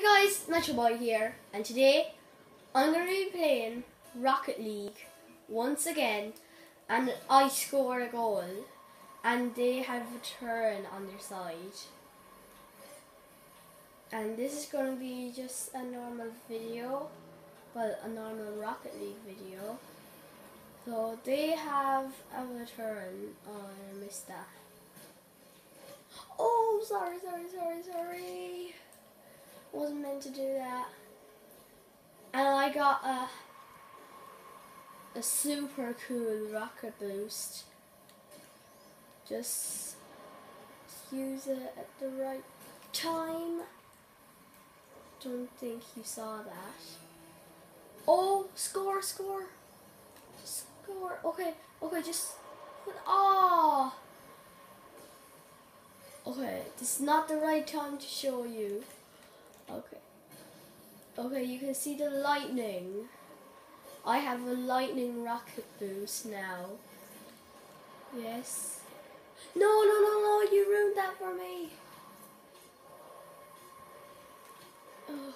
Hey guys, Nitro Boy here, and today I'm going to be playing Rocket League once again, and I score a goal, and they have a turn on their side. And this is going to be just a normal video, well, a normal Rocket League video. So they have a I missed that. Oh, sorry, sorry, sorry, sorry. Wasn't meant to do that. And I got a a super cool rocket boost. Just use it at the right time. Don't think you saw that. Oh, score, score, score. Okay, okay, just oh. Okay, this is not the right time to show you. Okay. Okay, you can see the lightning. I have a lightning rocket boost now. Yes. No, no, no, no, you ruined that for me. Oh.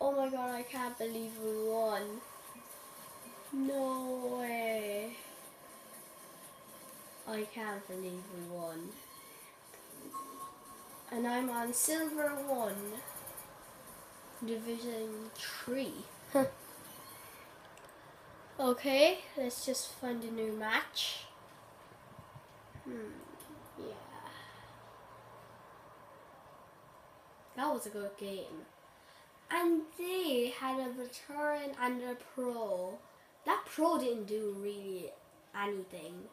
oh my god, I can't believe we won. No way. I can't believe we won. And I'm on Silver 1, Division 3. okay, let's just find a new match. Hmm, yeah. That was a good game. And they had a veteran and a pro. That pro didn't do really anything.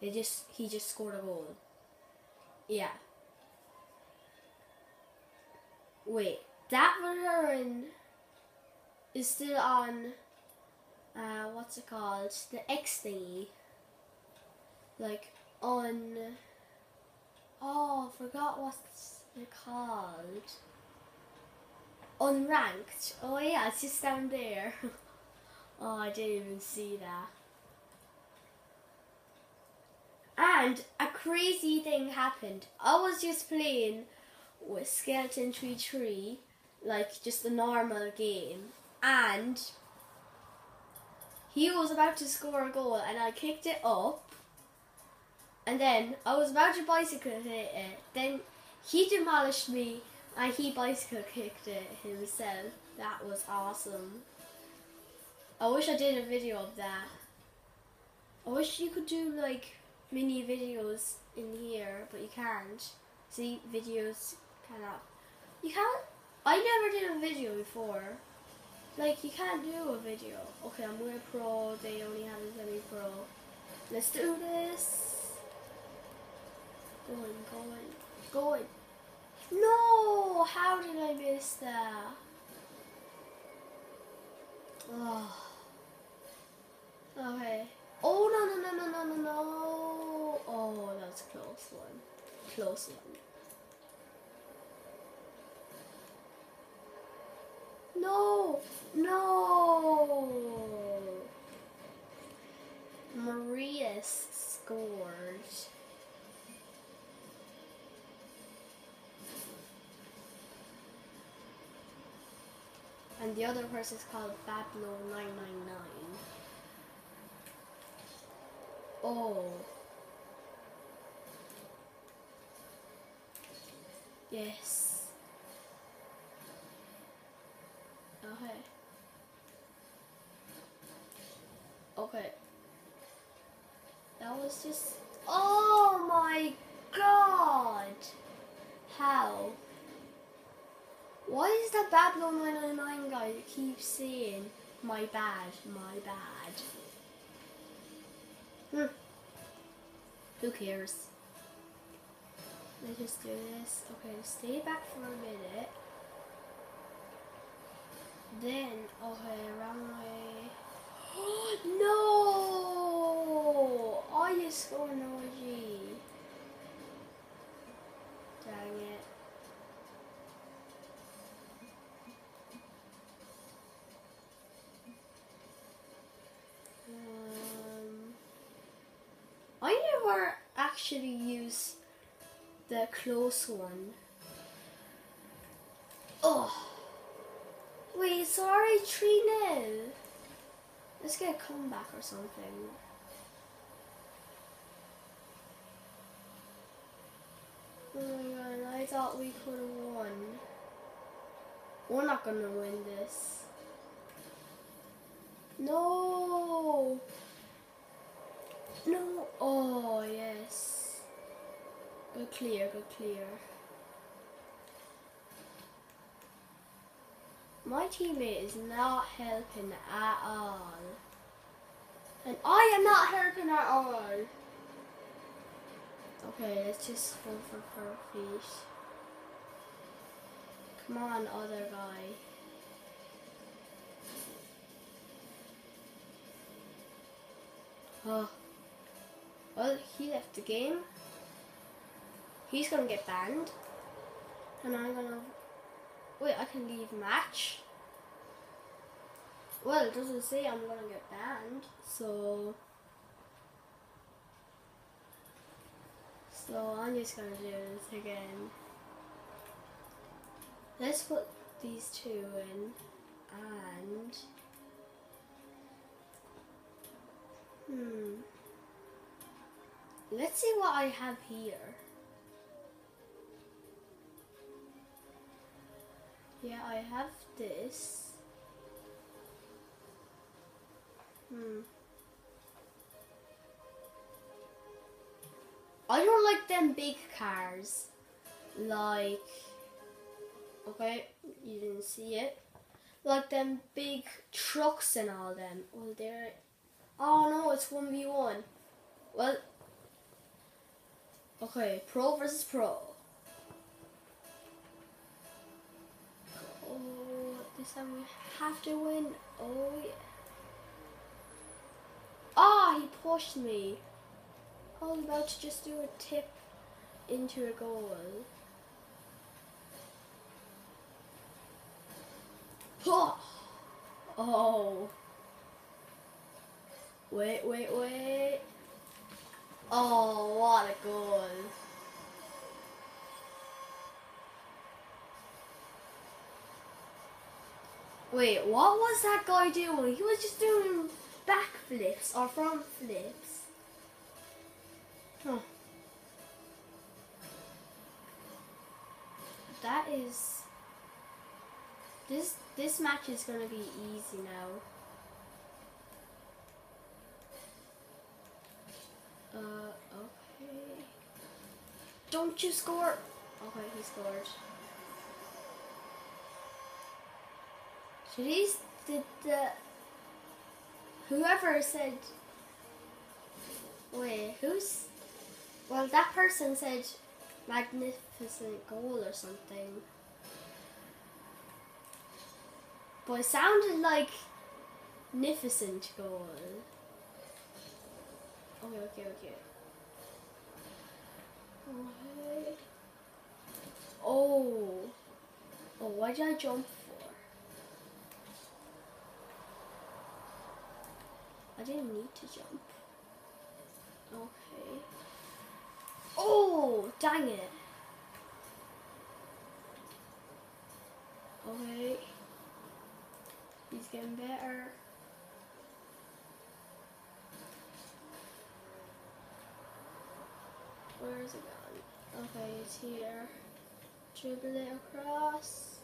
They just he just scored a goal. Yeah. Wait, that veteran is still on uh what's it called? The X thingy. Like on oh forgot what's it called. Unranked. Oh yeah, it's just down there. oh I didn't even see that. And a crazy thing happened. I was just playing with Skeleton Tree Tree, like just a normal game, and he was about to score a goal, and I kicked it up, and then I was about to bicycle hit it. Then he demolished me, and he bicycle kicked it himself. That was awesome. I wish I did a video of that. I wish you could do like mini videos in here, but you can't. See, videos You can't. I never did a video before. Like, you can't do a video. Okay, I'm with pro. They only have a semi-pro. Let's do this. Going, going, going. No! How did I miss that? Oh. Okay. Oh, no, no, no, no, no, no, no. Oh, that's close one. Close one. No, no. Marius scored. And the other person is called Babylon 999. Oh. Yes. Okay. Okay. That just. Oh my god! How? Why is that Babylon 999 guy that keeps saying my bad, my bad? Hmm. Who cares? Let's just do this. Okay, stay back for a minute. Then, okay, wrong way. no! actually use the close one. Oh, wait, it's already 3 Let's get a comeback or something. Oh my god, I thought we could have won. We're not gonna win this. No! No! Oh, yes. Go clear, go clear. My teammate is not helping at all. And I am not helping at all. Okay, let's just go for perfect. Come on, other guy. Oh. Well, he left the game. He's gonna get banned. And I'm gonna... Wait, I can leave match. Well, it doesn't say I'm gonna get banned, so... So I'm just gonna do this again. Let's put these two in and hmm let's see what I have here. Yeah, I have this. Hmm. I don't like them big cars. Like, okay, you didn't see it. Like them big trucks and all them. Well, they're. Oh no, it's 1v1. Well, okay, pro versus pro. Oh, this time we have to win. Oh, yeah. Ah, he pushed me. I was about to just do a tip into a goal. Oh. Wait, wait, wait. Oh, what a goal. Wait, what was that guy doing? He was just doing backflips or front flips. Huh. That is this this match is gonna be easy now. Uh okay. Don't you score? Okay, he scored. Should he did the whoever said wait, who's well, that person said magnificent goal or something. But it sounded like magnificent goal. Okay, okay, okay. Oh, okay. Oh. Oh, why did I jump for? I didn't need to jump. Okay. Oh, dang it. Oh, okay. He's getting better. Where is it gone? Okay, it's here. Dribble it across.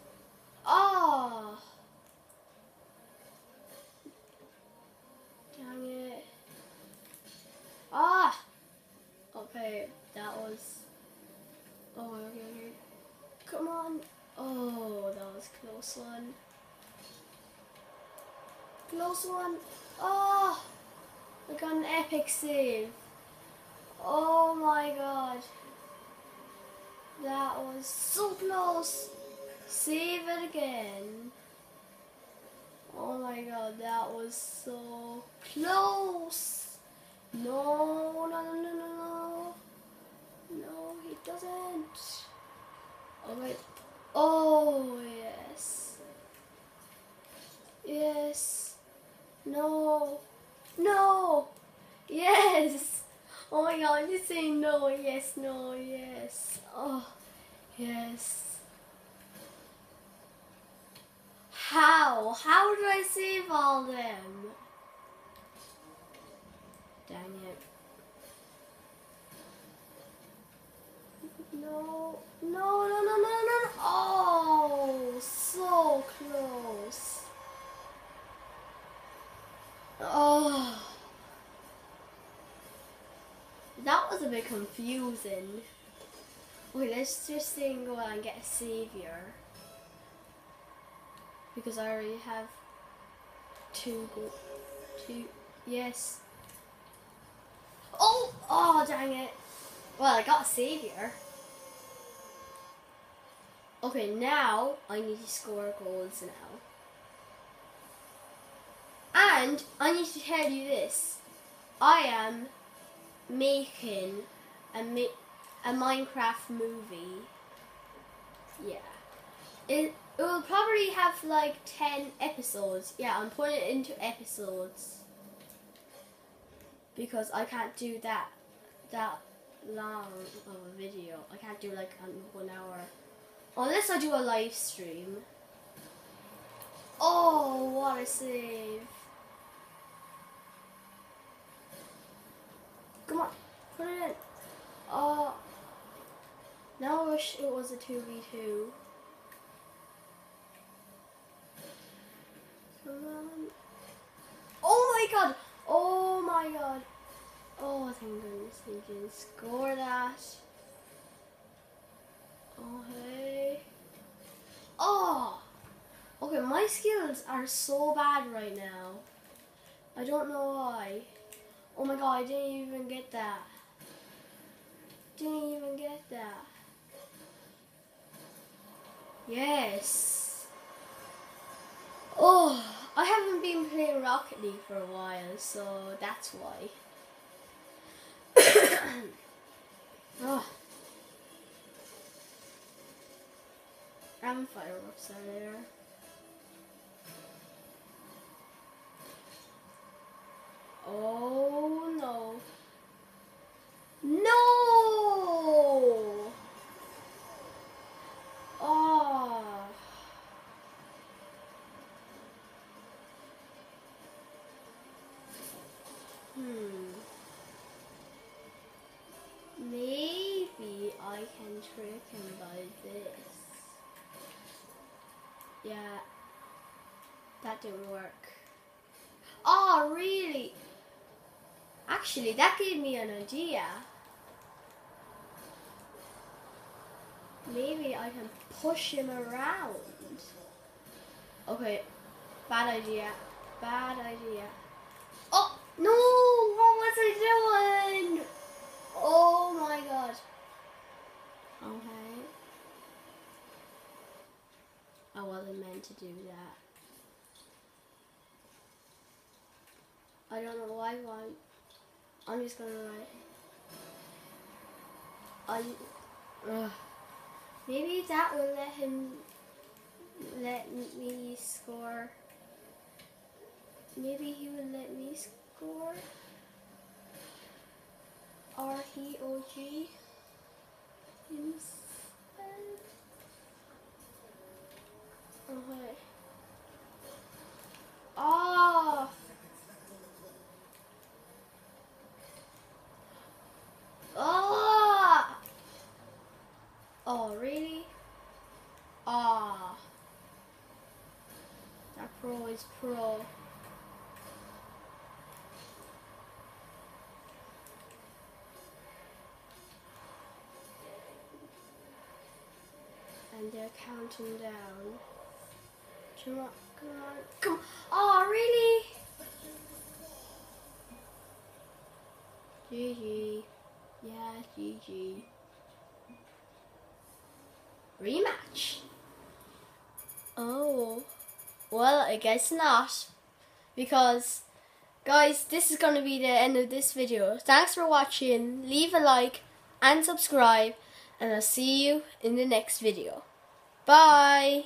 Oh! Dang it. Ah! Okay, that was. Oh, okay. Come on. Oh, that was close one. Close one. Oh, I got an epic save. Oh my god. That was so close. Save it again. Oh my god, that was so close. No, no, no, no, no, no. No, he doesn't. Oh wait. Oh yes. Yes. No. No. Yes. Oh my god, just saying no, yes, no, yes. Oh, yes. How? How did I save all them? Dang it. No, no, no, no, no, no. Oh, so close. Oh. That was a bit confusing. Okay, let's just out and get a savior. Because I already have two two yes. Oh oh dang it. Well I got a savior. Okay, now I need to score goals now. And I need to tell you this. I am making a ma- a Minecraft movie. Yeah. It it will probably have like 10 episodes. Yeah, I'm putting it into episodes. Because I can't do that that long of a video. I can't do like one hour. Unless I do a live stream. Oh, what a save. Come on, put it in. Oh, now I wish it was a 2v2. Come on. Oh my god! Oh my god! Oh, thank goodness we didn't score that. Oh, hey. Oh! Okay, my skills are so bad right now. I don't know why. Oh my god, I didn't even get that. Didn't even get that. Yes. Oh, I haven't been playing Rocket League for a while, so that's why. oh. I'm fireworks are there. Oh no. No! Oh. Hmm. Maybe I can trick him by this. Yeah. That didn't work. Oh, really? Actually, that gave me an idea. Maybe I can push him around. Okay, bad idea. Bad idea. Oh, no! What was I doing? Oh my god. Okay. I wasn't meant to do that. I don't know why, why. I'm just gonna write. I. Uh, maybe that will let him let me score. Maybe he will let me score. R E O G instead. Okay. Oh! Oh, really? Ah. That pro is pro. And they're counting down. Come on, come on, come on. Oh, really? GG. Yeah, GG. Rematch. I guess not. Because, guys, this is going to be the end of this video. Thanks for watching. Leave a like and subscribe. And I'll see you in the next video. Bye.